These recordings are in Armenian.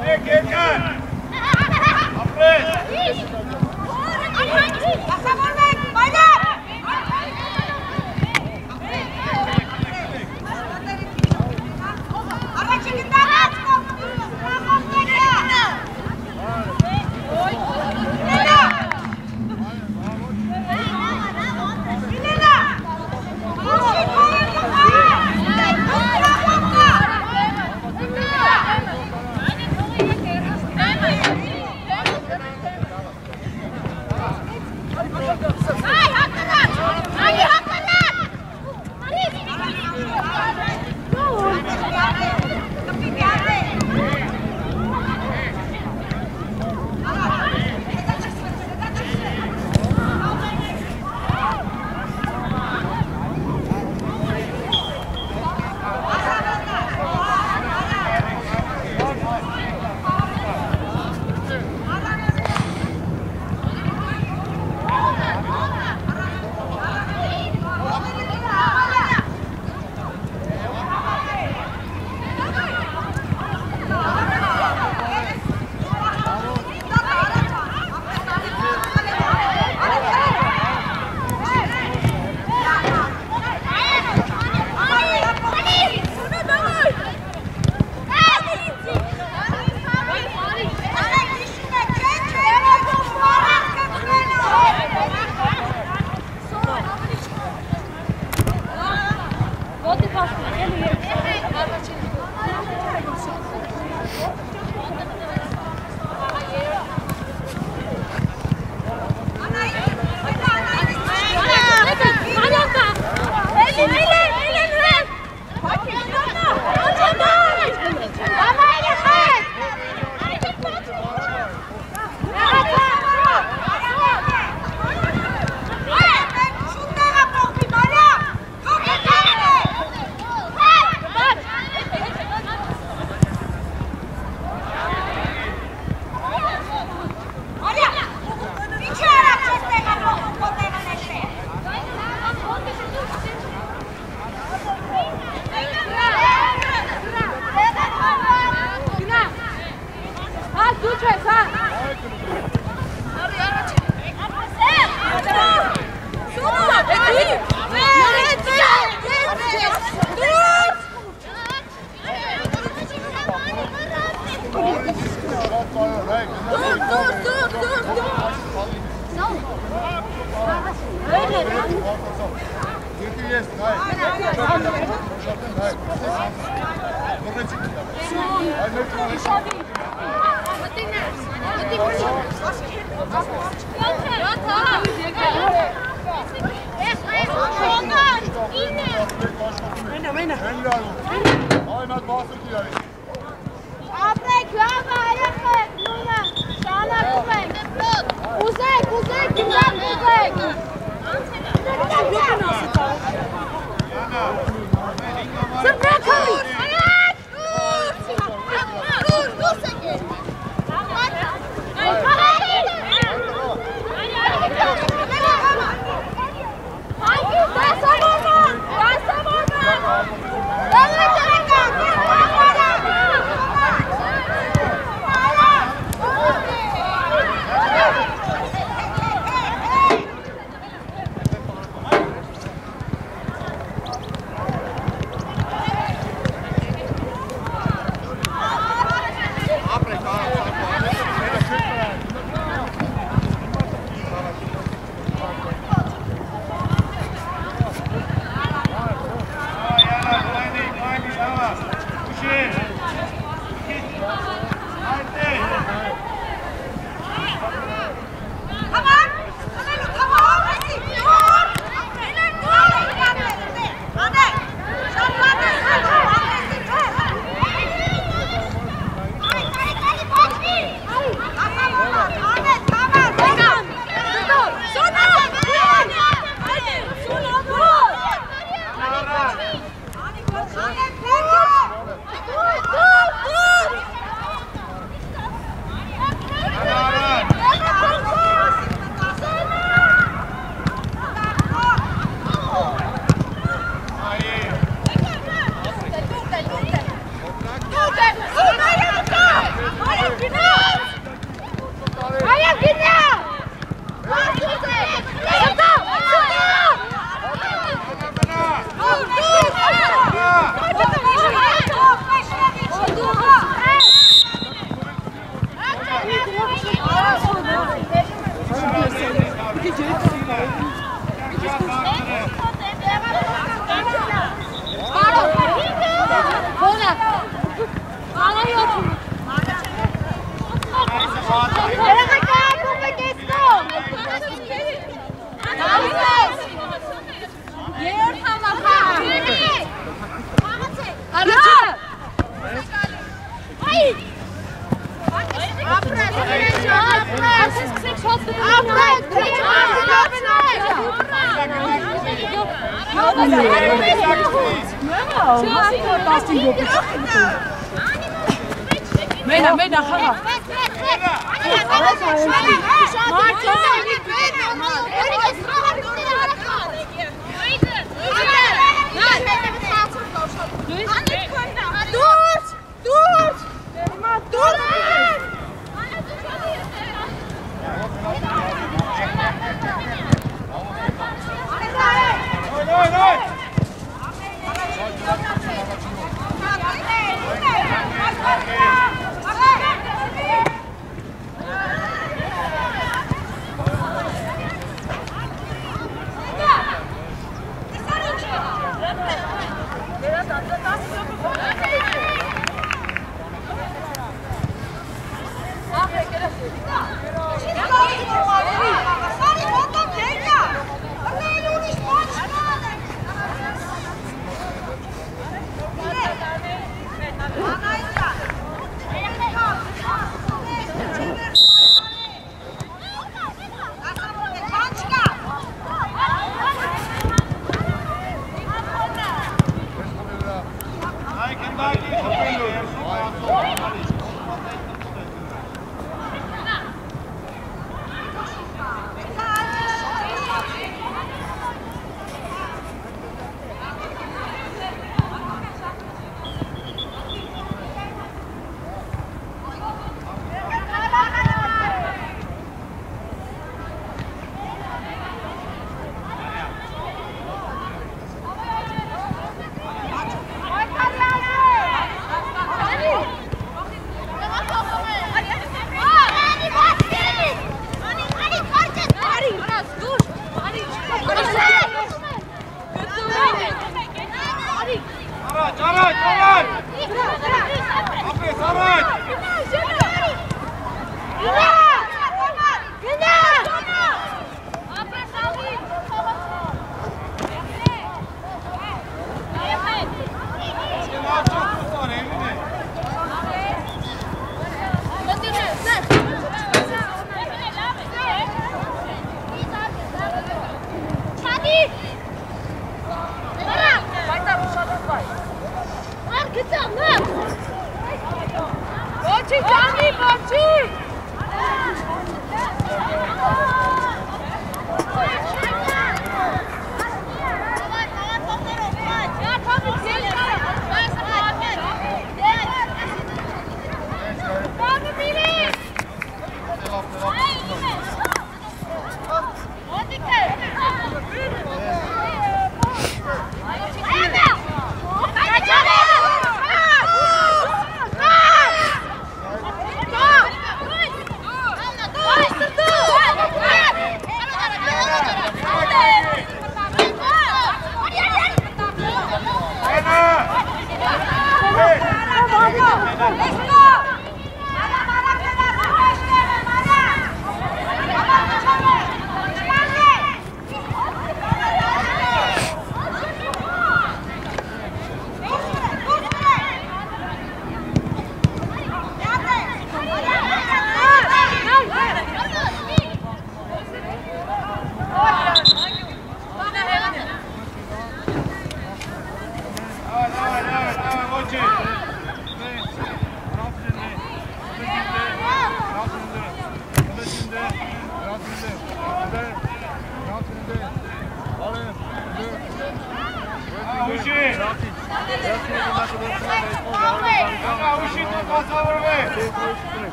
Get, get, get! Up there! ¡A favor,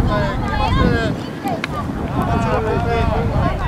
对对对这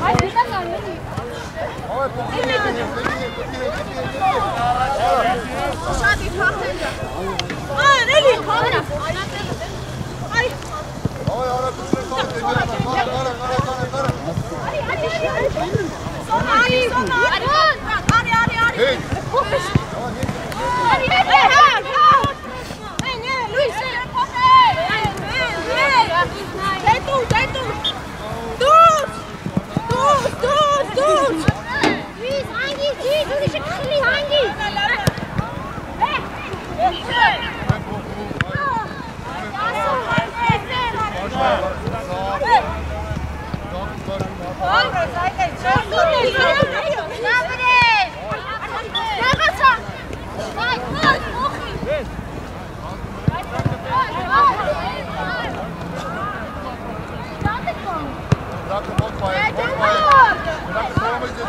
Աշոտ Hey!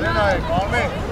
Հերո,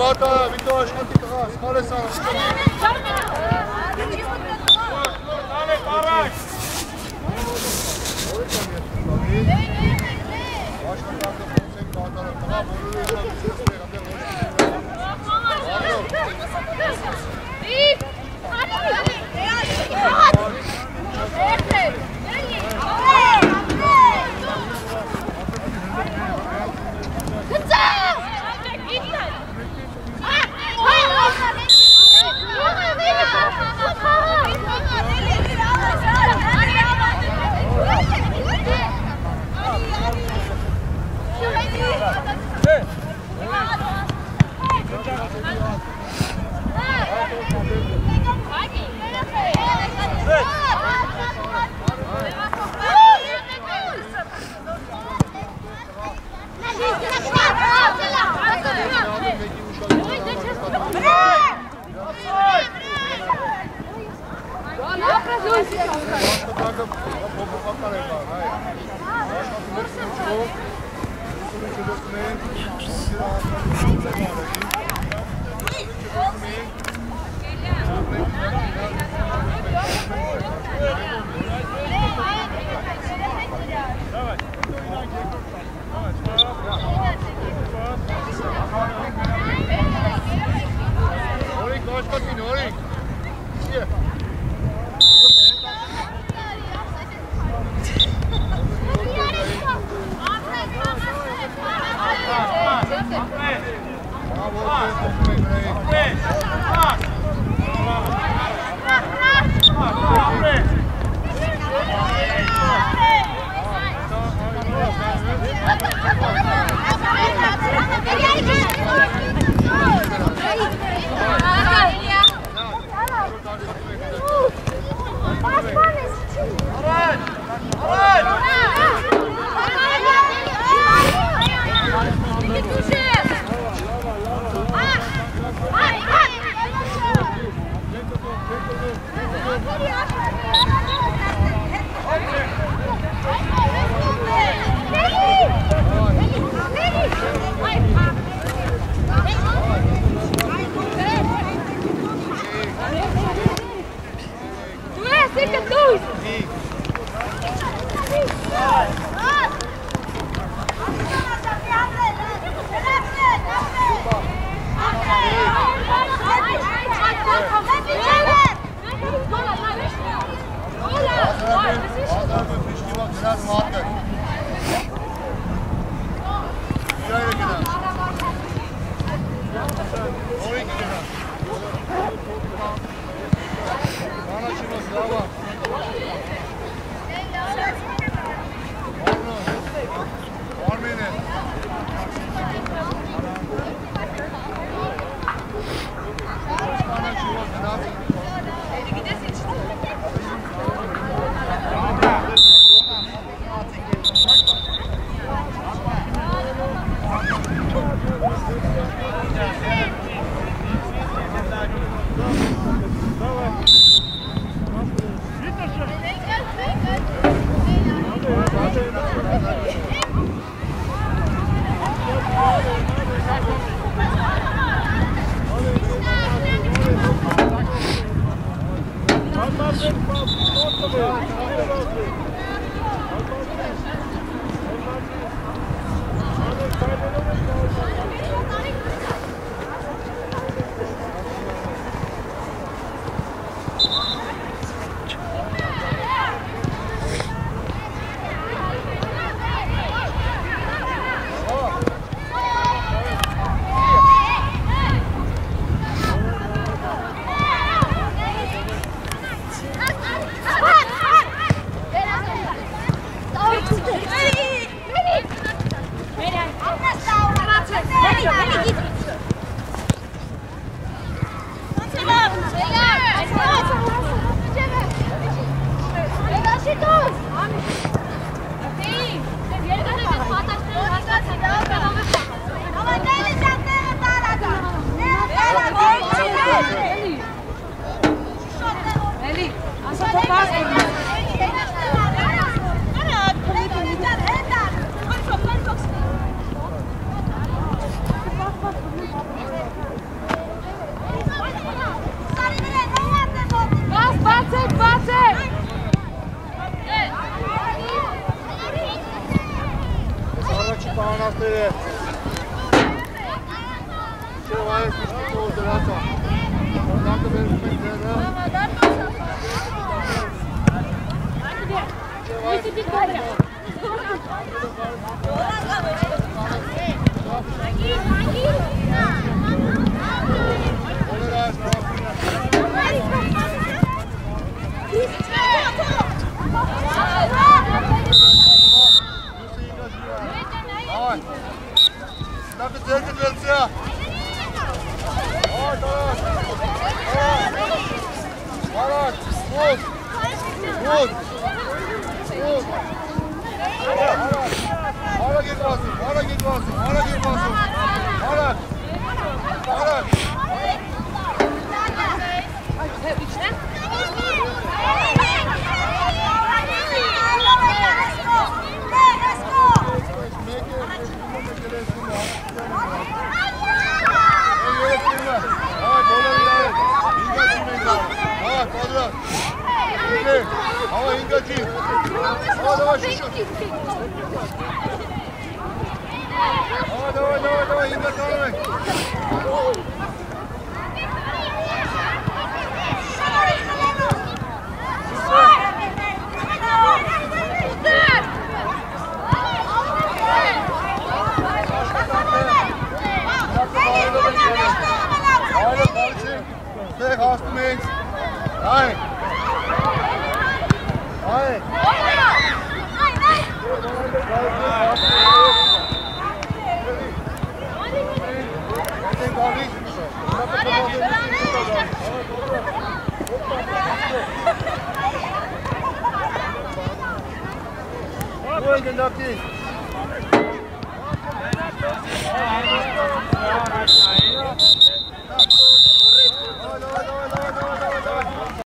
Վատա, Վիտո աշխատի կղա, սպարես աշխատի։ Նալեք առաջ։ Աշխատանքը փոցենք կատարը, տղա բոլորը էլ ծստեղ, այնտեղ ոչ։ Արնո։ Իփ, արի։